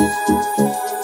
じゃあ。